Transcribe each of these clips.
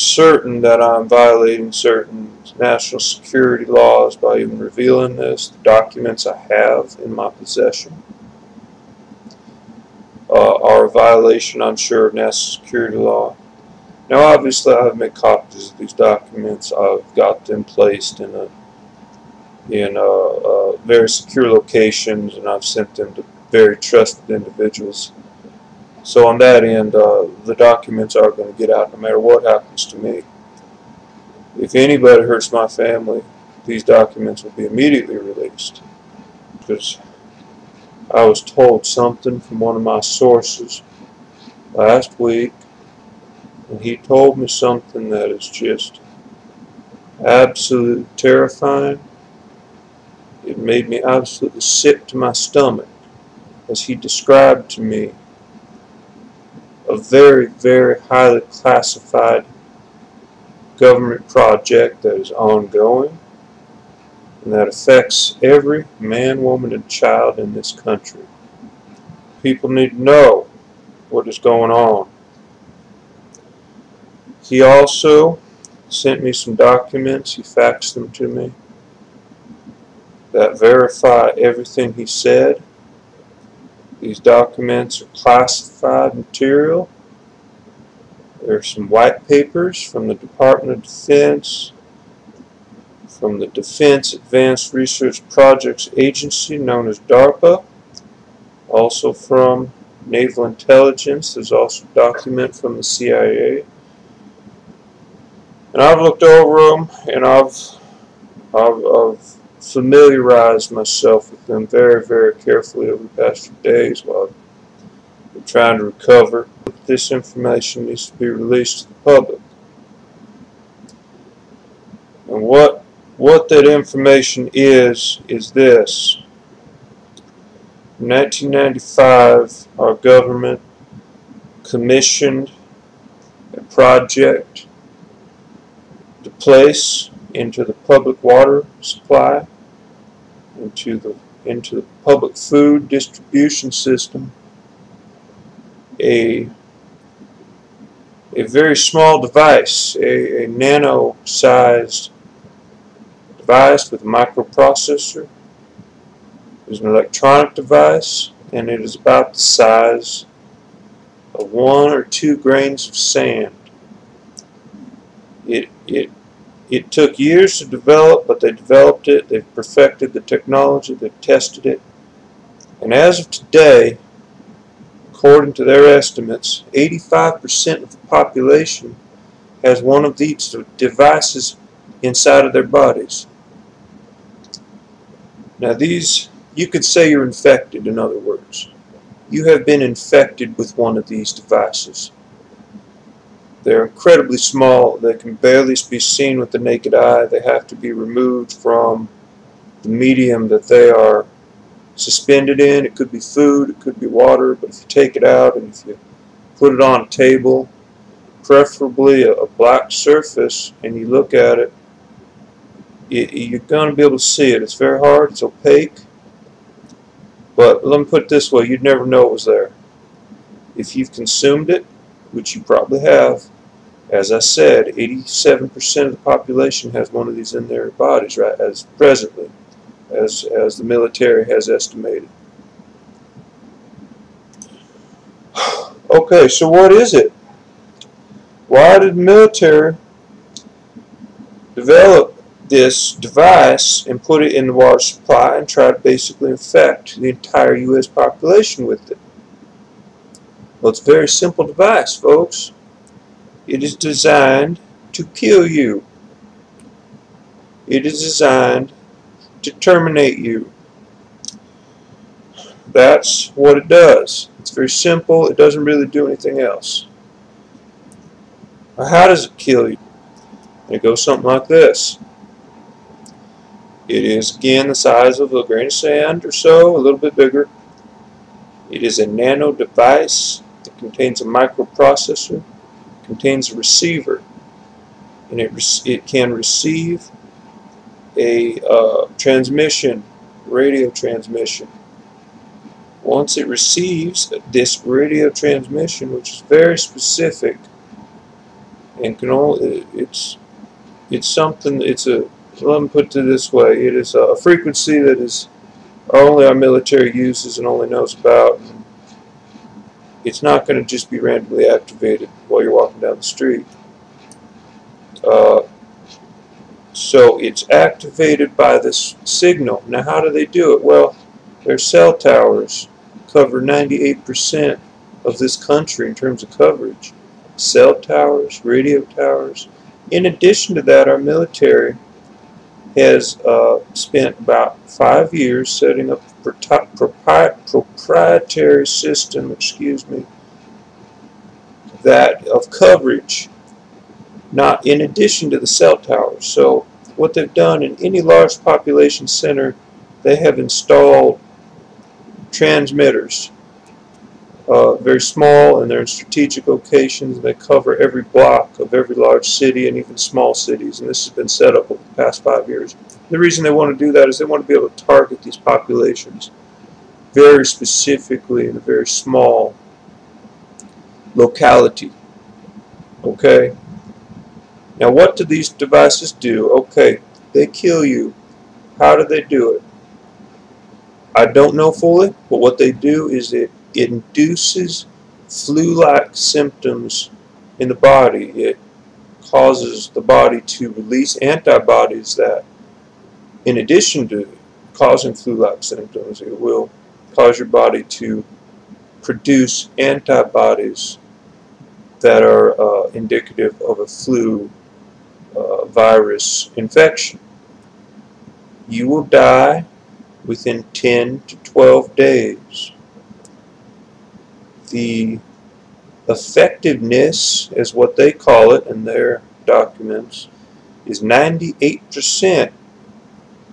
Certain that I'm violating certain national security laws by even revealing this. The documents I have in my possession uh, are a violation, I'm sure, of national security law. Now, obviously, I've made copies of these documents. I've got them placed in a in uh, uh, very secure locations, and I've sent them to very trusted individuals. So on that end, uh, the documents are going to get out no matter what happens to me. If anybody hurts my family, these documents will be immediately released. Because I was told something from one of my sources last week, and he told me something that is just absolutely terrifying. It made me absolutely sick to my stomach as he described to me a very, very highly classified government project that is ongoing and that affects every man, woman, and child in this country. People need to know what is going on. He also sent me some documents, he faxed them to me, that verify everything he said. These documents are classified material. There are some white papers from the Department of Defense, from the Defense Advanced Research Projects Agency known as DARPA, also from Naval Intelligence. There's also a document from the CIA. And I've looked over them and I've, I've, I've familiarized myself with them very, very carefully over the past few days while been trying to recover. This information needs to be released to the public. And what what that information is, is this. In 1995, our government commissioned a project to place into the public water supply, into the into the public food distribution system, a a very small device, a, a nano-sized device with a microprocessor. It is an electronic device, and it is about the size of one or two grains of sand. It, it it took years to develop, but they developed it, they've perfected the technology, they've tested it. And as of today, according to their estimates, 85% of the population has one of these devices inside of their bodies. Now these, you could say you're infected, in other words. You have been infected with one of these devices. They're incredibly small. They can barely be seen with the naked eye. They have to be removed from the medium that they are suspended in. It could be food, it could be water, but if you take it out and if you put it on a table, preferably a, a black surface, and you look at it, it you're going to be able to see it. It's very hard, it's opaque, but let me put it this way, you'd never know it was there. If you've consumed it, which you probably have, as I said, 87% of the population has one of these in their bodies right as presently, as, as the military has estimated. Okay, so what is it? Why did the military develop this device and put it in the water supply and try to basically infect the entire U.S. population with it? Well, it's a very simple device, folks. It is designed to kill you. It is designed to terminate you. That's what it does. It's very simple. It doesn't really do anything else. Now, how does it kill you? It goes something like this. It is again the size of a grain of sand or so, a little bit bigger. It is a nano device contains a microprocessor, contains a receiver, and it, it can receive a uh, transmission, radio transmission. Once it receives this radio transmission, which is very specific, and can only it's it's something it's a let me put it this way it is a frequency that is only our military uses and only knows about it's not going to just be randomly activated while you're walking down the street. Uh, so it's activated by this signal. Now how do they do it? Well their cell towers cover 98% of this country in terms of coverage. Cell towers, radio towers. In addition to that, our military has uh, spent about five years setting up proprietary system, excuse me, that of coverage, not in addition to the cell towers. So what they've done in any large population center, they have installed transmitters uh, very small and they're in strategic locations. They cover every block of every large city and even small cities. And this has been set up over the past five years. The reason they want to do that is they want to be able to target these populations very specifically in a very small locality. Okay? Now what do these devices do? Okay, they kill you. How do they do it? I don't know fully, but what they do is it induces flu-like symptoms in the body. It causes the body to release antibodies that, in addition to causing flu-like symptoms, it will cause your body to produce antibodies that are uh, indicative of a flu uh, virus infection. You will die within 10 to 12 days the effectiveness, is what they call it in their documents, is 98%.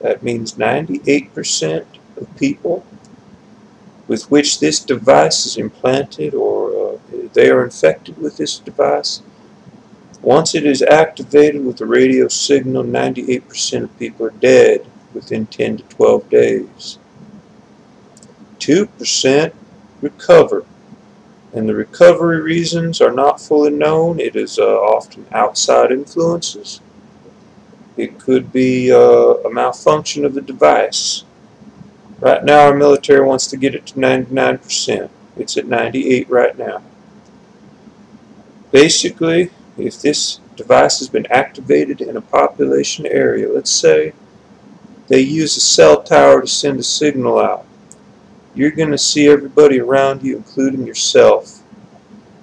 That means 98% of people with which this device is implanted or uh, they are infected with this device. Once it is activated with the radio signal, 98% of people are dead within 10 to 12 days. 2% recover and the recovery reasons are not fully known. It is uh, often outside influences. It could be uh, a malfunction of the device. Right now our military wants to get it to 99%. It's at 98 right now. Basically, if this device has been activated in a population area, let's say they use a cell tower to send a signal out you're going to see everybody around you, including yourself,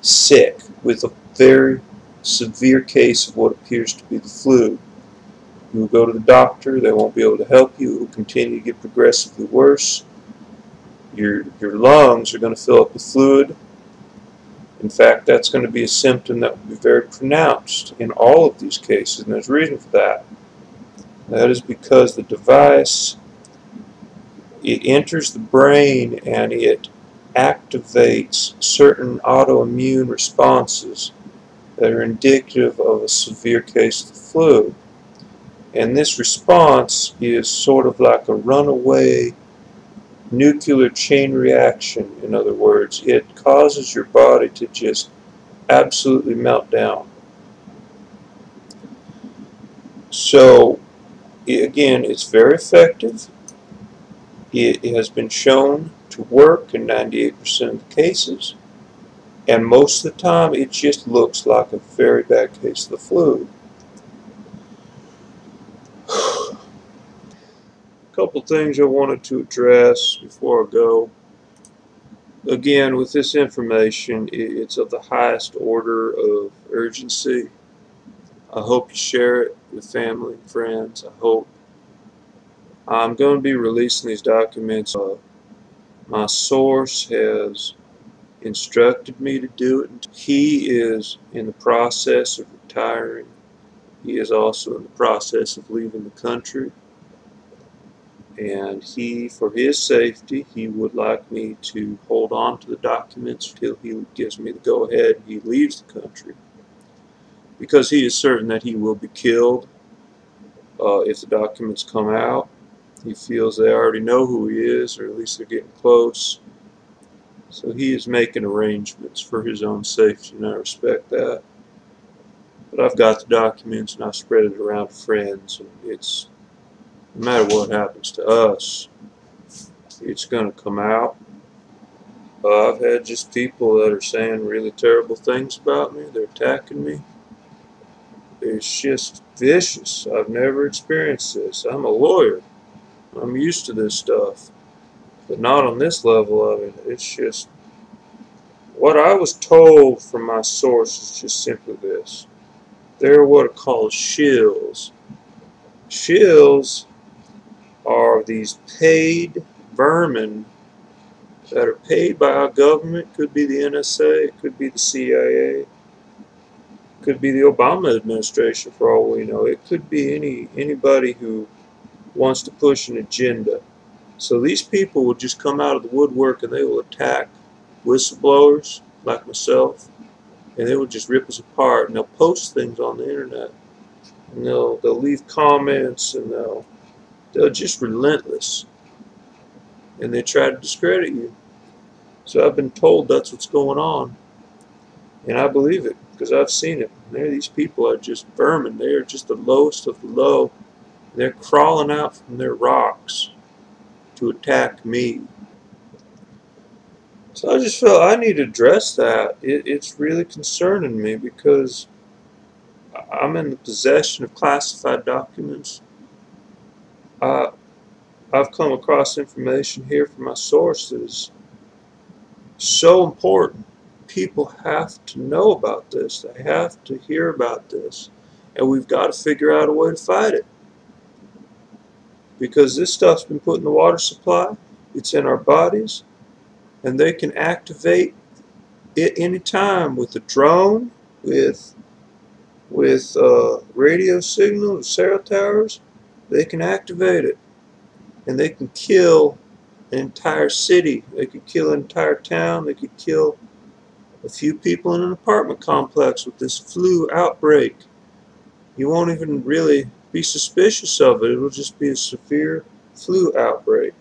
sick with a very severe case of what appears to be the flu. You will go to the doctor, they won't be able to help you, it will continue to get progressively worse. Your, your lungs are going to fill up with fluid. In fact, that's going to be a symptom that will be very pronounced in all of these cases, and there's a reason for that. That is because the device it enters the brain and it activates certain autoimmune responses that are indicative of a severe case of the flu. And this response is sort of like a runaway nuclear chain reaction. In other words, it causes your body to just absolutely melt down. So, again, it's very effective. It has been shown to work in 98% of the cases, and most of the time it just looks like a very bad case of the flu. a couple things I wanted to address before I go. Again, with this information, it's of the highest order of urgency. I hope you share it with family and friends. I hope I'm going to be releasing these documents. Uh, my source has instructed me to do it. He is in the process of retiring. He is also in the process of leaving the country. And he, for his safety, he would like me to hold on to the documents until he gives me the go-ahead he leaves the country. Because he is certain that he will be killed uh, if the documents come out. He feels they already know who he is, or at least they're getting close. So he is making arrangements for his own safety, and I respect that. But I've got the documents and I spread it around to friends, and it's no matter what happens to us, it's going to come out. Uh, I've had just people that are saying really terrible things about me. They're attacking me. It's just vicious. I've never experienced this. I'm a lawyer. I'm used to this stuff. But not on this level of it. It's just what I was told from my source is just simply this. They're what are called shills. Shills are these paid vermin that are paid by our government. Could be the NSA, could be the CIA, could be the Obama administration for all we know. It could be any anybody who wants to push an agenda. So these people will just come out of the woodwork and they will attack whistleblowers like myself, and they will just rip us apart. And they'll post things on the internet, and they'll they'll leave comments, and they'll they're just relentless, and they try to discredit you. So I've been told that's what's going on, and I believe it because I've seen it. There, these people are just vermin. They are just the lowest of the low. They're crawling out from their rocks to attack me. So I just felt I need to address that. It, it's really concerning me because I'm in the possession of classified documents. Uh, I've come across information here from my sources so important. People have to know about this. They have to hear about this. And we've got to figure out a way to fight it. Because this stuff's been put in the water supply, it's in our bodies, and they can activate it anytime with a drone, with with uh, radio signals, cell towers. They can activate it, and they can kill an entire city. They could kill an entire town. They could kill a few people in an apartment complex with this flu outbreak. You won't even really be suspicious of it. It'll just be a severe flu outbreak.